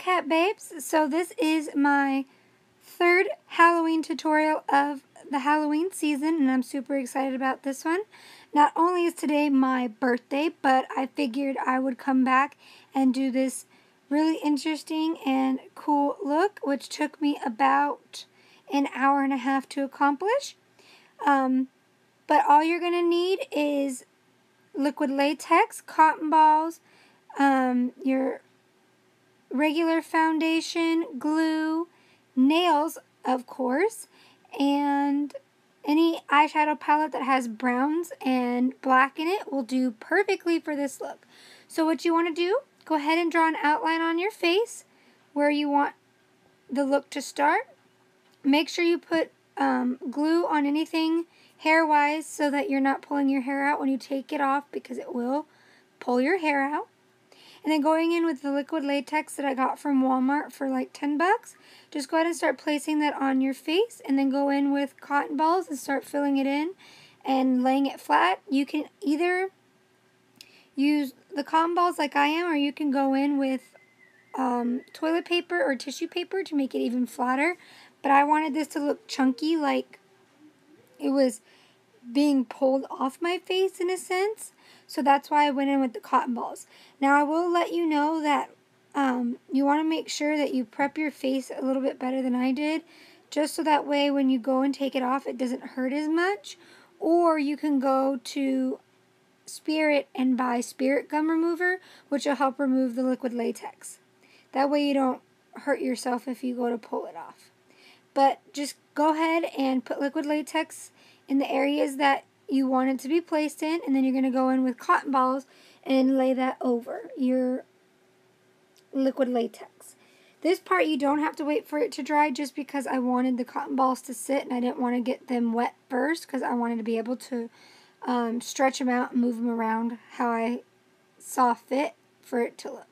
Cat Babes. So this is my third Halloween tutorial of the Halloween season and I'm super excited about this one. Not only is today my birthday, but I figured I would come back and do this really interesting and cool look, which took me about an hour and a half to accomplish. Um, but all you're going to need is liquid latex, cotton balls, um, your regular foundation, glue, nails, of course, and any eyeshadow palette that has browns and black in it will do perfectly for this look. So what you want to do, go ahead and draw an outline on your face where you want the look to start. Make sure you put um, glue on anything hair-wise so that you're not pulling your hair out when you take it off because it will pull your hair out. And then going in with the liquid latex that I got from Walmart for like 10 bucks, just go ahead and start placing that on your face and then go in with cotton balls and start filling it in and laying it flat. You can either use the cotton balls like I am or you can go in with um, toilet paper or tissue paper to make it even flatter. But I wanted this to look chunky like it was being pulled off my face in a sense. So that's why I went in with the cotton balls. Now I will let you know that um, you want to make sure that you prep your face a little bit better than I did. Just so that way when you go and take it off it doesn't hurt as much. Or you can go to Spirit and buy Spirit Gum Remover which will help remove the liquid latex. That way you don't hurt yourself if you go to pull it off. But just go ahead and put liquid latex in the areas that you want it to be placed in, and then you're going to go in with cotton balls and lay that over your liquid latex. This part you don't have to wait for it to dry just because I wanted the cotton balls to sit and I didn't want to get them wet first because I wanted to be able to um, stretch them out and move them around how I saw fit for it to look.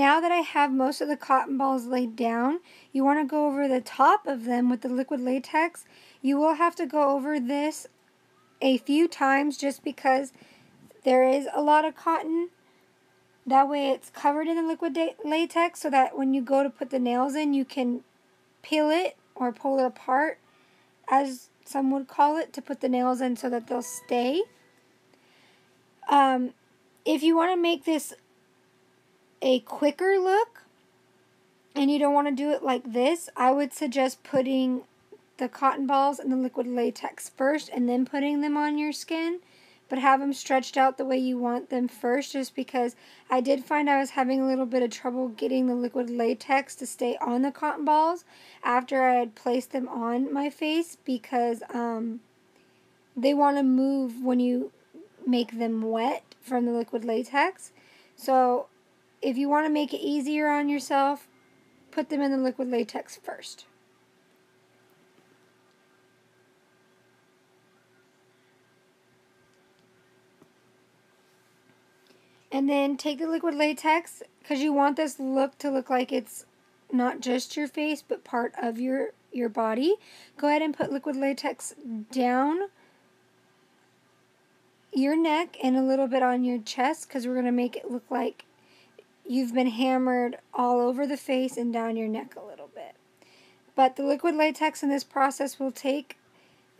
Now that I have most of the cotton balls laid down, you want to go over the top of them with the liquid latex. You will have to go over this a few times just because there is a lot of cotton. That way it's covered in the liquid latex so that when you go to put the nails in, you can peel it or pull it apart, as some would call it, to put the nails in so that they'll stay. Um, if you want to make this a quicker look and you don't want to do it like this, I would suggest putting the cotton balls and the liquid latex first and then putting them on your skin. But have them stretched out the way you want them first just because I did find I was having a little bit of trouble getting the liquid latex to stay on the cotton balls after I had placed them on my face because um, they want to move when you make them wet from the liquid latex. So if you want to make it easier on yourself, put them in the liquid latex first. And then take the liquid latex because you want this look to look like it's not just your face but part of your your body. Go ahead and put liquid latex down your neck and a little bit on your chest because we're going to make it look like you've been hammered all over the face and down your neck a little bit. But the liquid latex in this process will take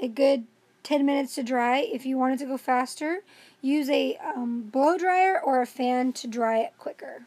a good 10 minutes to dry. If you want it to go faster, use a um, blow dryer or a fan to dry it quicker.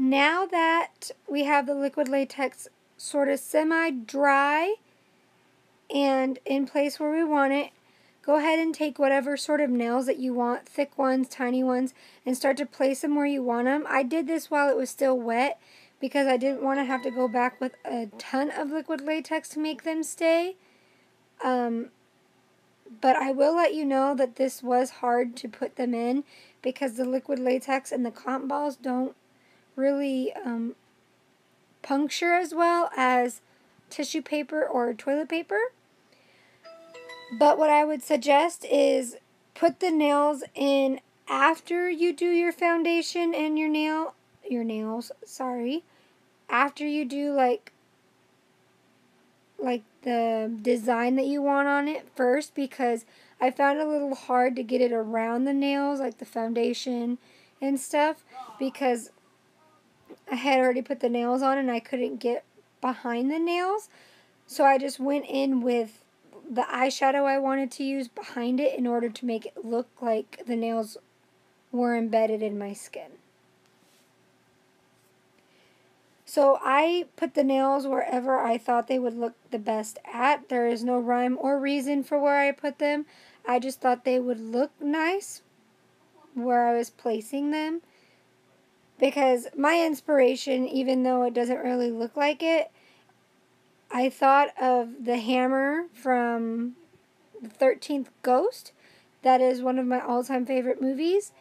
Now that we have the liquid latex sort of semi-dry and in place where we want it, go ahead and take whatever sort of nails that you want, thick ones, tiny ones, and start to place them where you want them. I did this while it was still wet because I didn't want to have to go back with a ton of liquid latex to make them stay. Um, but I will let you know that this was hard to put them in because the liquid latex and the cotton balls don't really um, puncture as well as tissue paper or toilet paper. But what I would suggest is put the nails in after you do your foundation and your nail, your nails, sorry, after you do like, like the design that you want on it first because I found it a little hard to get it around the nails, like the foundation and stuff, because I had already put the nails on and I couldn't get behind the nails. So I just went in with the eyeshadow I wanted to use behind it in order to make it look like the nails were embedded in my skin. So I put the nails wherever I thought they would look the best at. There is no rhyme or reason for where I put them. I just thought they would look nice where I was placing them because my inspiration, even though it doesn't really look like it, I thought of the hammer from the 13th Ghost. That is one of my all time favorite movies.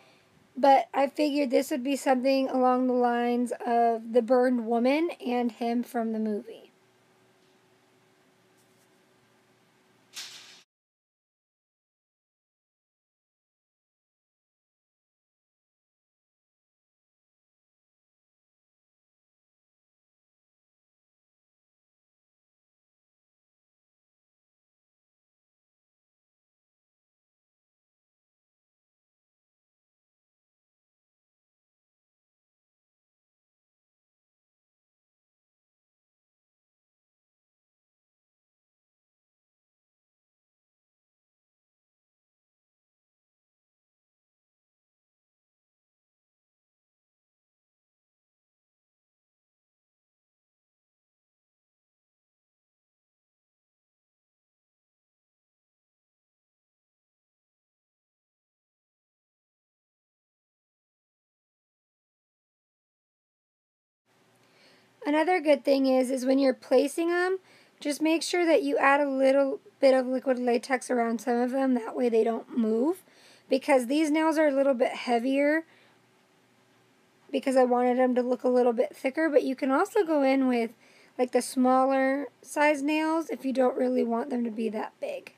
But I figured this would be something along the lines of the burned woman and him from the movie. Another good thing is, is when you're placing them, just make sure that you add a little bit of liquid latex around some of them. That way they don't move. Because these nails are a little bit heavier because I wanted them to look a little bit thicker. But you can also go in with like the smaller size nails if you don't really want them to be that big.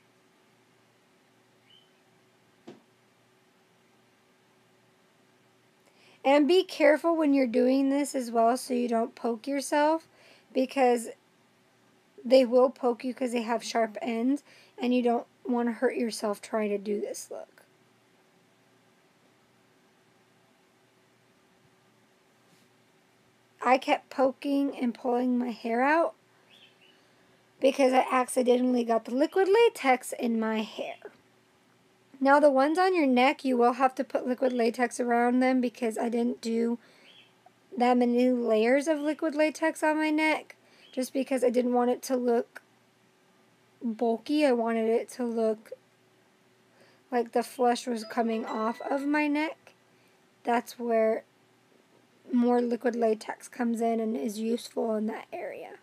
And be careful when you're doing this as well so you don't poke yourself because they will poke you because they have sharp ends and you don't want to hurt yourself trying to do this look. I kept poking and pulling my hair out because I accidentally got the liquid latex in my hair. Now the ones on your neck, you will have to put liquid latex around them because I didn't do that many layers of liquid latex on my neck just because I didn't want it to look bulky. I wanted it to look like the flesh was coming off of my neck. That's where more liquid latex comes in and is useful in that area.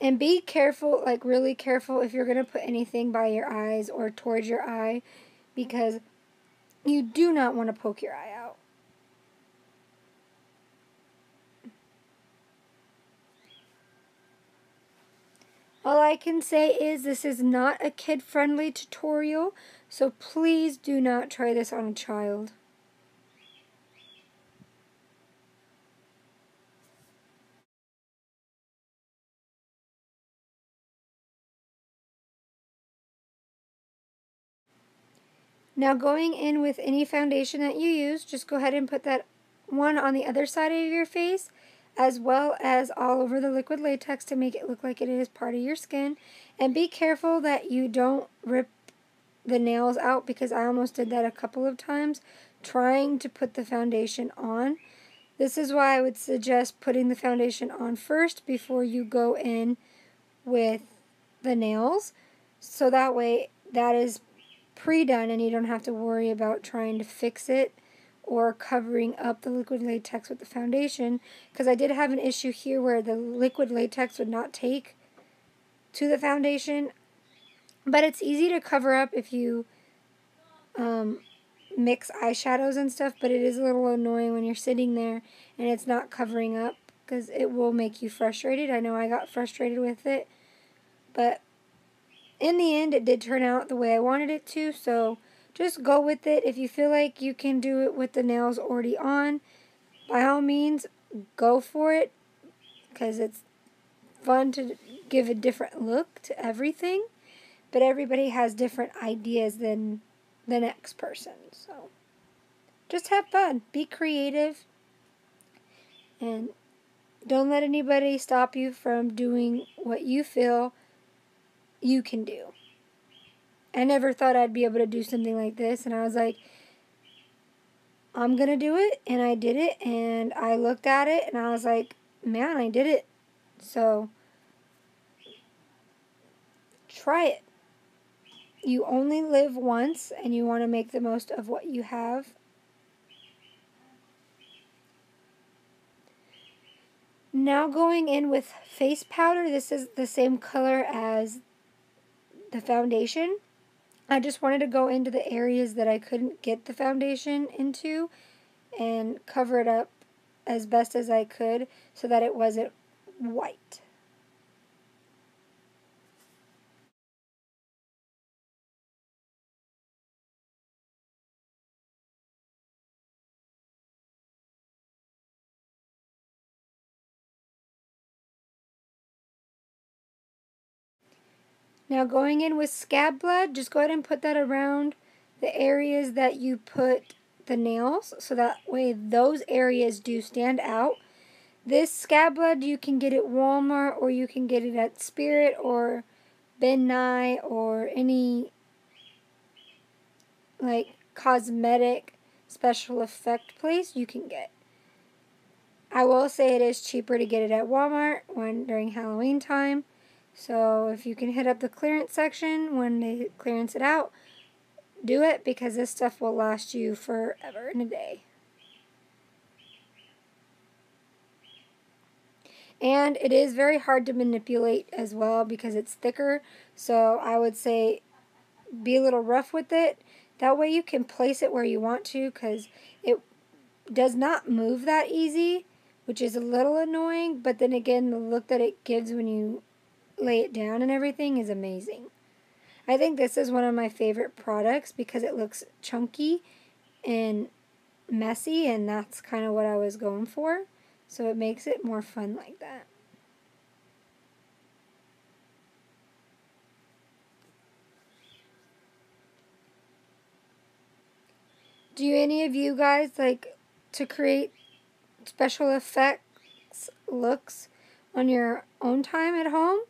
And be careful, like really careful if you're going to put anything by your eyes or towards your eye because you do not want to poke your eye out. All I can say is this is not a kid-friendly tutorial, so please do not try this on a child. Now going in with any foundation that you use, just go ahead and put that one on the other side of your face as well as all over the liquid latex to make it look like it is part of your skin. And be careful that you don't rip the nails out because I almost did that a couple of times trying to put the foundation on. This is why I would suggest putting the foundation on first before you go in with the nails. So that way that is pre-done and you don't have to worry about trying to fix it or covering up the liquid latex with the foundation because I did have an issue here where the liquid latex would not take to the foundation but it's easy to cover up if you um, mix eyeshadows and stuff but it is a little annoying when you're sitting there and it's not covering up because it will make you frustrated. I know I got frustrated with it but in the end, it did turn out the way I wanted it to, so just go with it. If you feel like you can do it with the nails already on, by all means, go for it, because it's fun to give a different look to everything, but everybody has different ideas than the next person, so just have fun, be creative, and don't let anybody stop you from doing what you feel you can do. I never thought I'd be able to do something like this, and I was like, I'm gonna do it, and I did it, and I looked at it, and I was like, man, I did it. So, try it. You only live once, and you want to make the most of what you have. Now going in with face powder, this is the same color as the foundation. I just wanted to go into the areas that I couldn't get the foundation into and cover it up as best as I could so that it wasn't white. Now going in with scab blood, just go ahead and put that around the areas that you put the nails so that way those areas do stand out. This scab blood you can get at Walmart or you can get it at Spirit or Ben Nye or any like cosmetic special effect place you can get. I will say it is cheaper to get it at Walmart when during Halloween time. So if you can hit up the clearance section when they clearance it out, do it because this stuff will last you forever and a day. And it is very hard to manipulate as well because it's thicker. So I would say be a little rough with it. That way you can place it where you want to because it does not move that easy, which is a little annoying. But then again, the look that it gives when you lay it down and everything is amazing. I think this is one of my favorite products because it looks chunky and messy and that's kind of what I was going for. So it makes it more fun like that. Do any of you guys like to create special effects looks on your own time at home?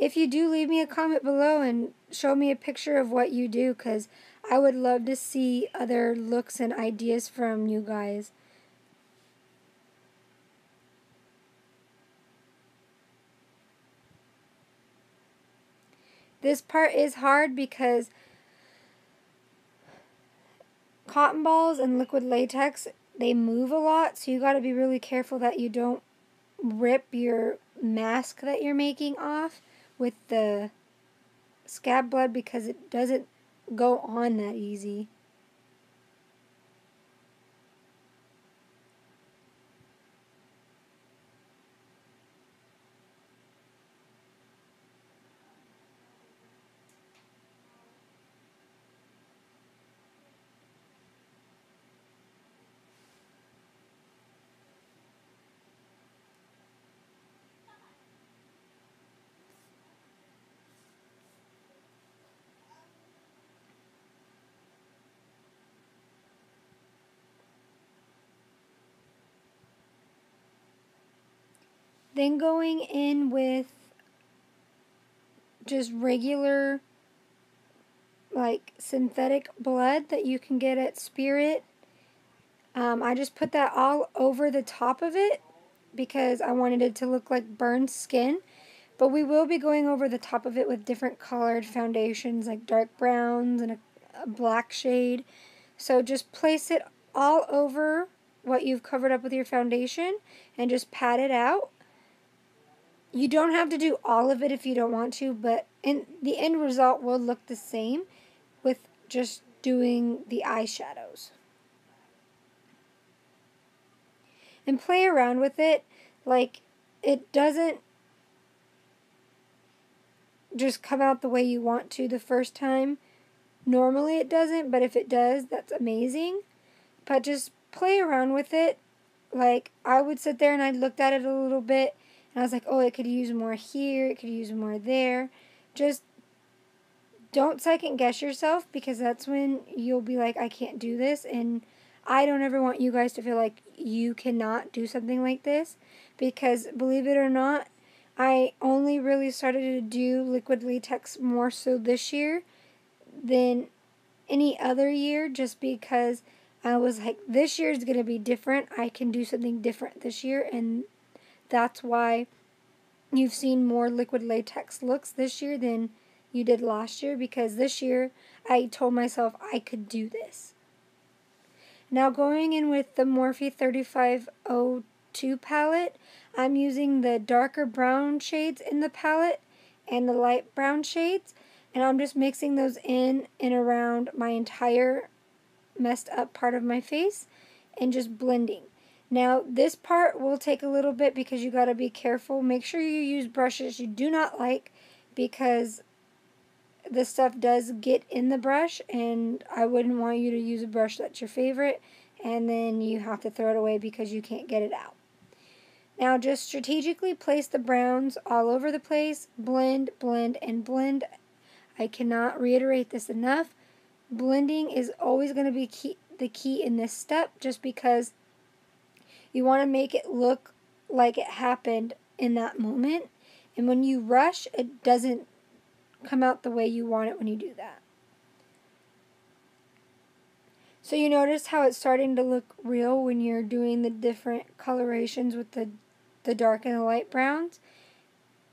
If you do, leave me a comment below and show me a picture of what you do because I would love to see other looks and ideas from you guys. This part is hard because cotton balls and liquid latex, they move a lot, so you got to be really careful that you don't rip your mask that you're making off with the scab blood because it doesn't go on that easy. Then going in with just regular like synthetic blood that you can get at Spirit. Um, I just put that all over the top of it because I wanted it to look like burned skin. But we will be going over the top of it with different colored foundations like dark browns and a, a black shade. So just place it all over what you've covered up with your foundation and just pat it out. You don't have to do all of it if you don't want to, but in the end result will look the same with just doing the eyeshadows. And play around with it like it doesn't just come out the way you want to the first time. Normally it doesn't, but if it does, that's amazing. But just play around with it. Like I would sit there and I looked at it a little bit and I was like, oh, it could use more here, it could use more there. Just don't second guess yourself because that's when you'll be like, I can't do this. And I don't ever want you guys to feel like you cannot do something like this because believe it or not, I only really started to do liquid latex more so this year than any other year just because I was like, this year is going to be different. I can do something different this year, and that's why you've seen more liquid latex looks this year than you did last year because this year I told myself I could do this. Now going in with the Morphe 3502 palette, I'm using the darker brown shades in the palette and the light brown shades and I'm just mixing those in and around my entire messed up part of my face and just blending. Now this part will take a little bit because you got to be careful. Make sure you use brushes you do not like because the stuff does get in the brush and I wouldn't want you to use a brush that's your favorite and then you have to throw it away because you can't get it out. Now just strategically place the browns all over the place, blend, blend, and blend. I cannot reiterate this enough. Blending is always going to be key, the key in this step just because you want to make it look like it happened in that moment. And when you rush, it doesn't come out the way you want it when you do that. So you notice how it's starting to look real when you're doing the different colorations with the, the dark and the light browns.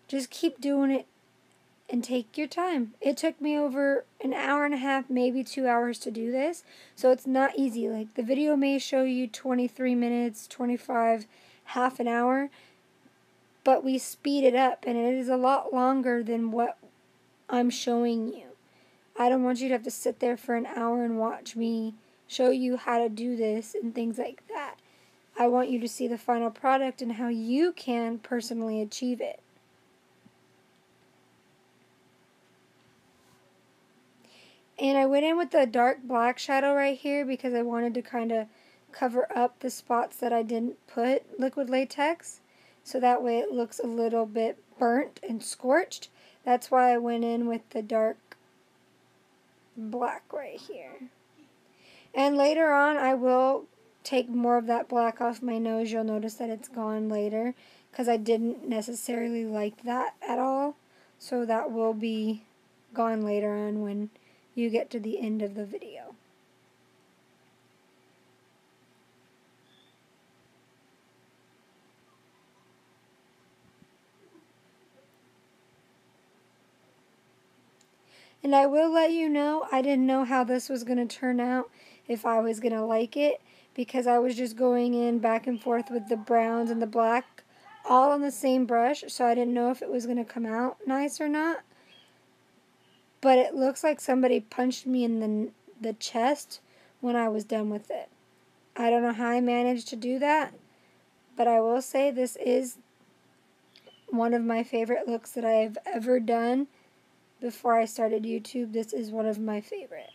Just keep doing it and take your time. It took me over an hour and a half, maybe two hours to do this. So it's not easy. Like the video may show you 23 minutes, 25, half an hour. But we speed it up and it is a lot longer than what I'm showing you. I don't want you to have to sit there for an hour and watch me show you how to do this and things like that. I want you to see the final product and how you can personally achieve it. And I went in with the dark black shadow right here because I wanted to kind of cover up the spots that I didn't put liquid latex. So that way it looks a little bit burnt and scorched. That's why I went in with the dark black right here. And later on, I will take more of that black off my nose. You'll notice that it's gone later because I didn't necessarily like that at all. So that will be gone later on when you get to the end of the video. And I will let you know, I didn't know how this was going to turn out, if I was going to like it, because I was just going in back and forth with the browns and the black all on the same brush, so I didn't know if it was going to come out nice or not. But it looks like somebody punched me in the, the chest when I was done with it. I don't know how I managed to do that, but I will say this is one of my favorite looks that I have ever done before I started YouTube, this is one of my favorite.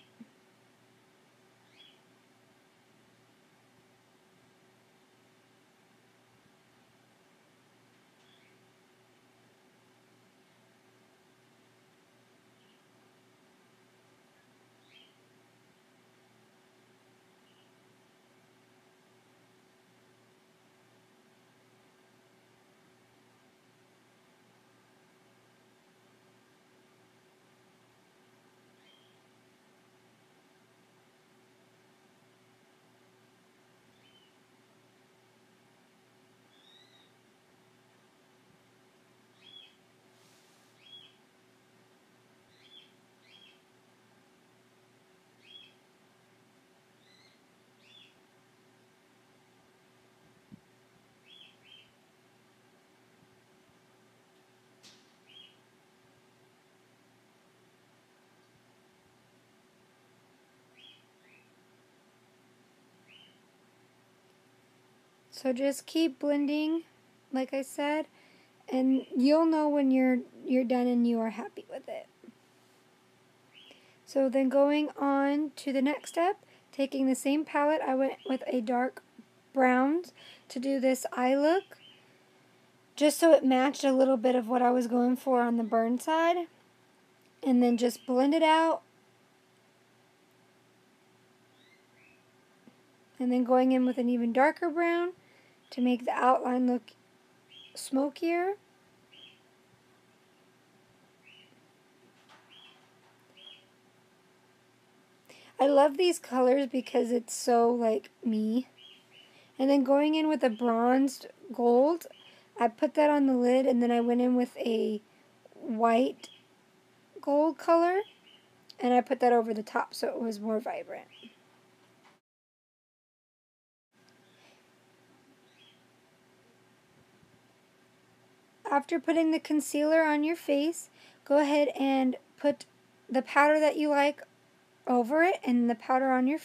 So just keep blending, like I said, and you'll know when you're you're done and you are happy with it. So then going on to the next step, taking the same palette, I went with a dark browns to do this eye look, just so it matched a little bit of what I was going for on the burn side. And then just blend it out. And then going in with an even darker brown to make the outline look smokier. I love these colors because it's so like me. And then going in with a bronzed gold, I put that on the lid and then I went in with a white gold color and I put that over the top so it was more vibrant. After putting the concealer on your face, go ahead and put the powder that you like over it and the powder on your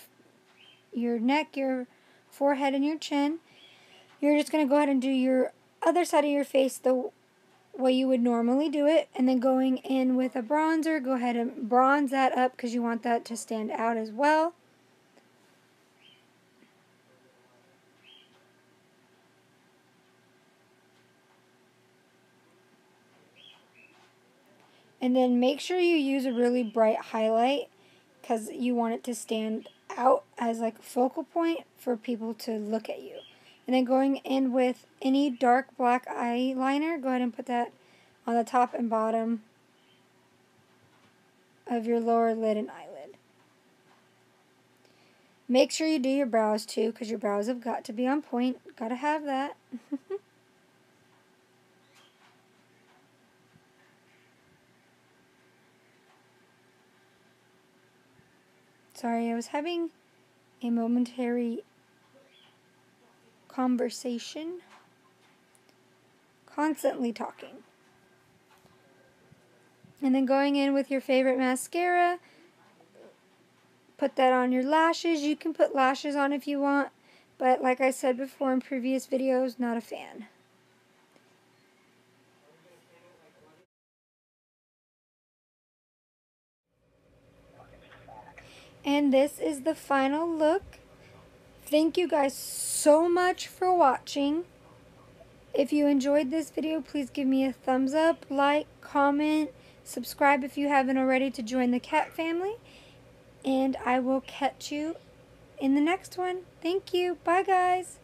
your neck, your forehead, and your chin. You're just going to go ahead and do your other side of your face the way you would normally do it. And then going in with a bronzer, go ahead and bronze that up because you want that to stand out as well. And then make sure you use a really bright highlight because you want it to stand out as like a focal point for people to look at you. And then going in with any dark black eyeliner, go ahead and put that on the top and bottom of your lower lid and eyelid. Make sure you do your brows too because your brows have got to be on point. Got to have that. Sorry, I was having a momentary conversation. Constantly talking. And then going in with your favorite mascara. Put that on your lashes. You can put lashes on if you want. But like I said before in previous videos, not a fan. And this is the final look. Thank you guys so much for watching. If you enjoyed this video, please give me a thumbs up, like, comment, subscribe if you haven't already to join the cat family. And I will catch you in the next one. Thank you. Bye, guys.